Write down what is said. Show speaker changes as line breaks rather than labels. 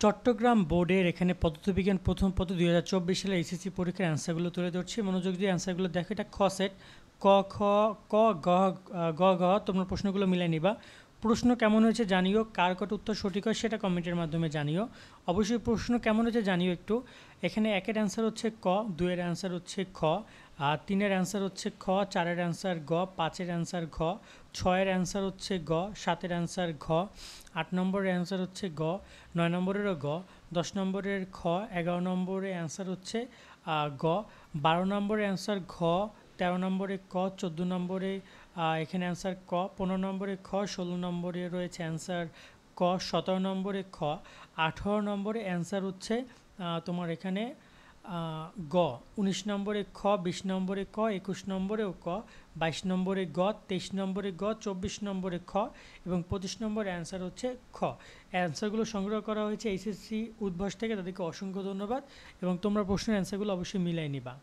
চট্টগ্রাম বোর্ডের এখানে পদার্থবিজ্ঞান প্রথম পদ দুই হাজার চব্বিশ সালে এসএসসি পরীক্ষার অ্যান্সারগুলো তুলে ধরছি। মনোযোগ দিয়ে অ্যান্সারগুলো দেখো। এটা খ সেট ক, খ, ক গ গ, তোমরা প্রশ্নগুলো মিলাই নিবা। প্রশ্ন কেমন হয়েছে জানিও, কার কত উত্তর সঠিক হয় সেটা কমেন্টের মাধ্যমে জানিও। অবশ্যই প্রশ্ন কেমন হয়েছে জানিও একটু। এখানে একের অ্যান্সার হচ্ছে ক, দুইয়ের অ্যান্সার হচ্ছে খ, আর তিনের অ্যান্সার হচ্ছে খ, চারের অ্যান্সার গ, পাঁচের অ্যান্সার ঘ, ছয়ের অ্যান্সার হচ্ছে গ, সাতের অ্যান্সার ঘ, আট নম্বরের অ্যান্সার হচ্ছে গ, নয় নম্বরেরও গ, দশ নম্বরের খ, এগারো নম্বরের অ্যান্সার হচ্ছে গ, বারো নম্বরের অ্যান্সার ঘ তেরো নম্বরে ক, চোদ্দ নম্বরে এখানে অ্যান্সার ক, পনেরো নম্বরে খ, ষোলো নম্বরে রয়েছে অ্যান্সার ক, সতেরো নম্বরে খ, আঠারো নম্বরে অ্যান্সার হচ্ছে তোমার এখানে গ, উনিশ নম্বরে খ, বিশ নম্বরে ক, একুশ নম্বরেও ক, বাইশ নম্বরে গ, তেইশ নম্বরে গ, চব্বিশ নম্বরে খ এবং পঁচিশ নম্বরে অ্যান্সার হচ্ছে খ। অ্যান্সারগুলো সংগ্রহ করা হয়েছে এইচএসসি উদ্ভাস থেকে, তাদেরকে অসংখ্য ধন্যবাদ এবং তোমরা প্রশ্নের অ্যান্সারগুলো অবশ্যই মিলাই নিবা।